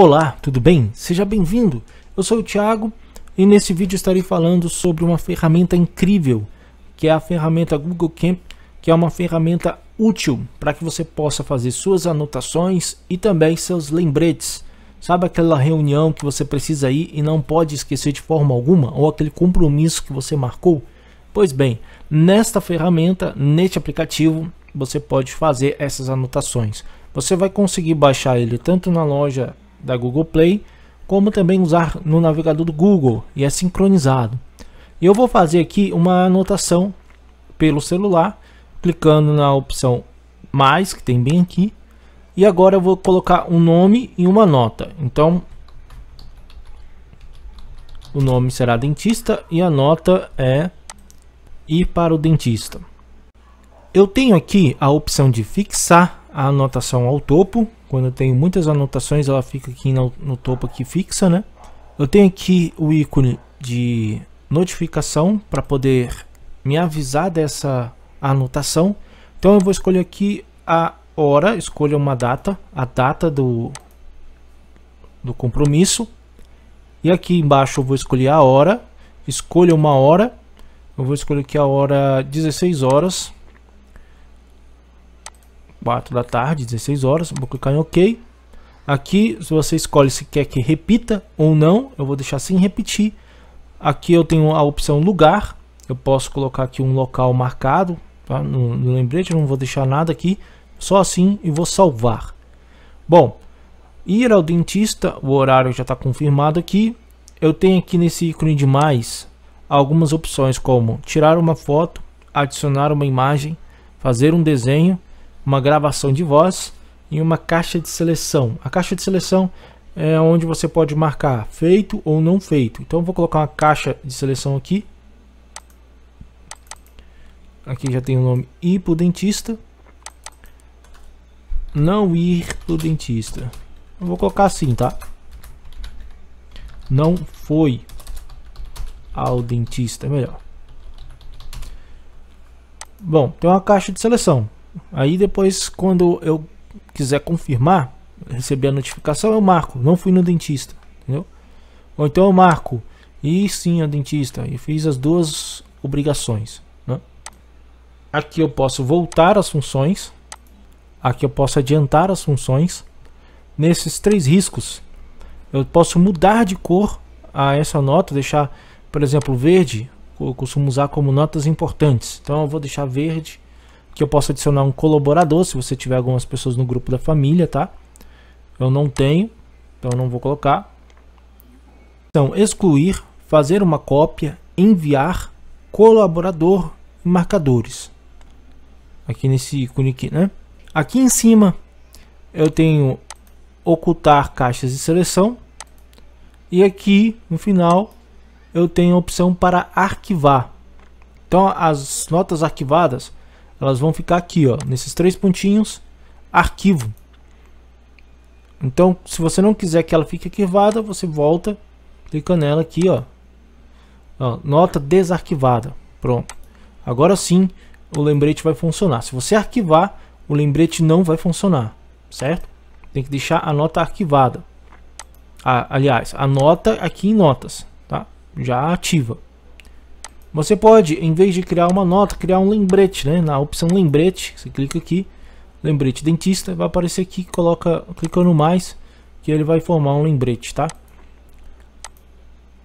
Olá, tudo bem? Seja bem-vindo. Eu sou o Thiago e nesse vídeo estarei falando sobre uma ferramenta incrível, que é a ferramenta Google Camp, que é uma ferramenta útil para que você possa fazer suas anotações e também seus lembretes. Sabe aquela reunião que você precisa ir e não pode esquecer de forma alguma, ou aquele compromisso que você marcou? Pois bem, nesta ferramenta, neste aplicativo, você pode fazer essas anotações. Você vai conseguir baixar ele tanto na loja da Google Play, como também usar no navegador do Google e é sincronizado. Eu vou fazer aqui uma anotação pelo celular, clicando na opção mais, que tem bem aqui, e agora eu vou colocar um nome e uma nota. Então, o nome será dentista e a nota é ir para o dentista. Eu tenho aqui a opção de fixar a anotação ao topo. Quando eu tenho muitas anotações, ela fica aqui no, no topo aqui fixa, né? Eu tenho aqui o ícone de notificação para poder me avisar dessa anotação. Então eu vou escolher aqui a hora, escolha uma data, a data do, do compromisso. E aqui embaixo eu vou escolher a hora, escolha uma hora. Eu vou escolher aqui a hora 16 horas 4 da tarde, 16 horas. Vou clicar em OK. Aqui você escolhe se quer que repita ou não. Eu vou deixar sem repetir. Aqui eu tenho a opção lugar. Eu posso colocar aqui um local marcado tá? no, no lembrete. Não vou deixar nada aqui. Só assim e vou salvar. Bom, ir ao dentista. O horário já está confirmado aqui. Eu tenho aqui nesse ícone de mais algumas opções como tirar uma foto, adicionar uma imagem, fazer um desenho uma gravação de voz e uma caixa de seleção. A caixa de seleção é onde você pode marcar feito ou não feito. Então vou colocar uma caixa de seleção aqui. Aqui já tem o nome ir para o dentista. Não ir para o dentista. Eu vou colocar assim, tá? Não foi ao dentista, é melhor. Bom, tem uma caixa de seleção. Aí depois, quando eu quiser confirmar, receber a notificação, eu marco, não fui no dentista, entendeu? Ou então eu marco, e sim, a dentista, e fiz as duas obrigações. Né? Aqui eu posso voltar as funções, aqui eu posso adiantar as funções. Nesses três riscos, eu posso mudar de cor a essa nota, deixar, por exemplo, verde, eu costumo usar como notas importantes. Então eu vou deixar verde que eu posso adicionar um colaborador, se você tiver algumas pessoas no grupo da família, tá? Eu não tenho, então não vou colocar. Então, excluir, fazer uma cópia, enviar, colaborador e marcadores. Aqui nesse ícone aqui, né? Aqui em cima eu tenho ocultar caixas de seleção. E aqui no final eu tenho a opção para arquivar. Então as notas arquivadas elas vão ficar aqui, ó, nesses três pontinhos, arquivo. Então, se você não quiser que ela fique arquivada, você volta, clica nela aqui, ó, ó nota desarquivada. Pronto. Agora sim, o lembrete vai funcionar. Se você arquivar, o lembrete não vai funcionar, certo? Tem que deixar a nota arquivada. Ah, aliás, a nota aqui em notas, tá? Já ativa. Você pode, em vez de criar uma nota, criar um lembrete, né? Na opção lembrete, você clica aqui, lembrete dentista, vai aparecer aqui, coloca, clica no mais, que ele vai formar um lembrete, tá?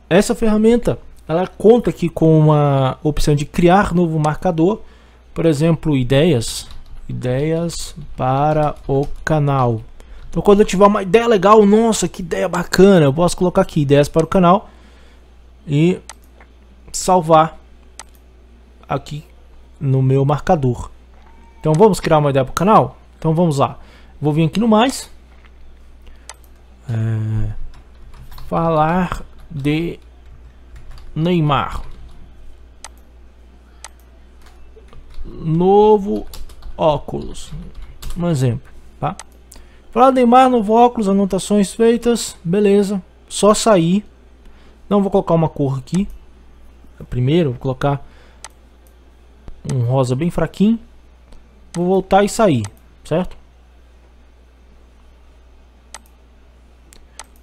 Essa ferramenta, ela conta aqui com uma opção de criar novo marcador, por exemplo, ideias, ideias para o canal. Então quando eu tiver uma ideia legal, nossa, que ideia bacana, eu posso colocar aqui ideias para o canal e salvar aqui no meu marcador. Então vamos criar uma ideia para o canal? Então vamos lá. Vou vir aqui no mais. É, falar de Neymar. Novo óculos. Um exemplo, tá? Falar de Neymar, novo óculos, anotações feitas, beleza. Só sair. Não vou colocar uma cor aqui, primeiro, vou colocar um rosa bem fraquinho. Vou voltar e sair, certo?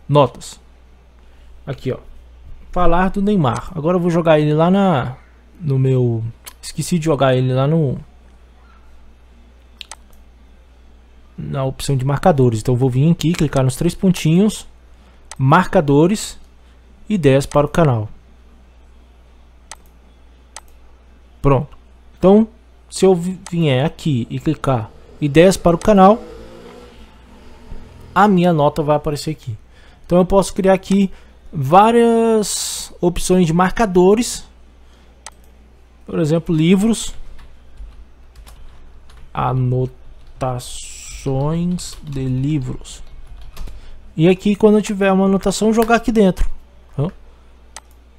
Notas. Aqui, ó. Falar do Neymar. Agora eu vou jogar ele lá na no meu esqueci de jogar ele lá no na opção de marcadores. Então vou vir aqui, clicar nos três pontinhos, marcadores, ideias para o canal. Pronto. Então, se eu vier aqui e clicar ideias para o canal, a minha nota vai aparecer aqui. Então eu posso criar aqui várias opções de marcadores. Por exemplo, livros, anotações de livros. E aqui quando eu tiver uma anotação, jogar aqui dentro.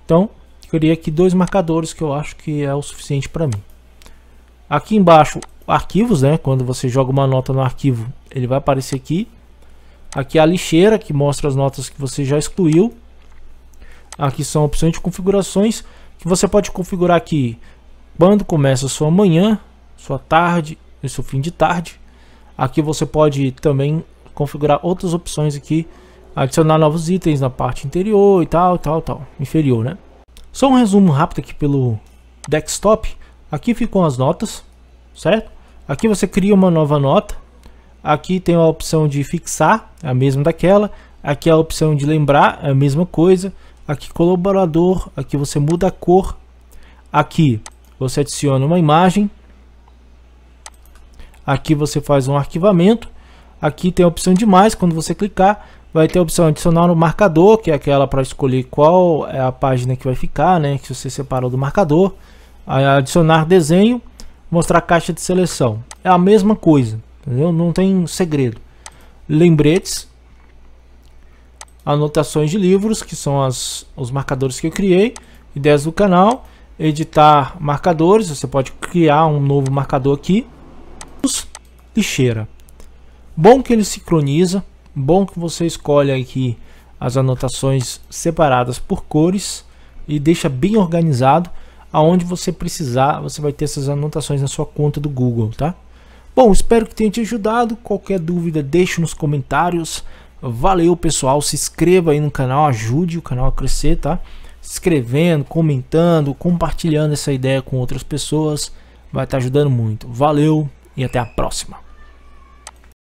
Então, criei aqui dois marcadores que eu acho que é o suficiente para mim. Aqui embaixo, arquivos, né? Quando você joga uma nota no arquivo, ele vai aparecer aqui. Aqui a lixeira, que mostra as notas que você já excluiu. Aqui são opções de configurações que você pode configurar aqui quando começa a sua manhã, sua tarde e seu fim de tarde. Aqui você pode também configurar outras opções aqui, adicionar novos itens na parte interior e tal, tal, tal, inferior, né? Só um resumo rápido aqui pelo desktop. Aqui ficam as notas, certo? Aqui você cria uma nova nota Aqui tem a opção de fixar, é a mesma daquela. Aqui a opção de lembrar, é a mesma coisa. Aqui colaborador, aqui você muda a cor. Aqui você adiciona uma imagem. Aqui você faz um arquivamento. Aqui tem a opção de mais, quando você clicar, vai ter a opção adicionar no marcador, que é aquela para escolher qual é a página que vai ficar, né, que você separou do marcador. Aí, adicionar desenho, mostrar caixa de seleção. É a mesma coisa. Entendeu? Não tem segredo. Lembretes, anotações de livros, que são as, os marcadores que eu criei, ideias do canal, editar marcadores, você pode criar um novo marcador aqui. Lixeira. Bom que ele sincroniza, bom que você escolhe aqui as anotações separadas por cores e deixa bem organizado. Aonde você precisar, você vai ter essas anotações na sua conta do Google, tá? Bom, espero que tenha te ajudado. Qualquer dúvida, deixe nos comentários. Valeu, pessoal. Se inscreva aí no canal, ajude o canal a crescer, tá? Se inscrevendo, comentando, compartilhando essa ideia com outras pessoas. Vai estar ajudando muito. Valeu e até a próxima.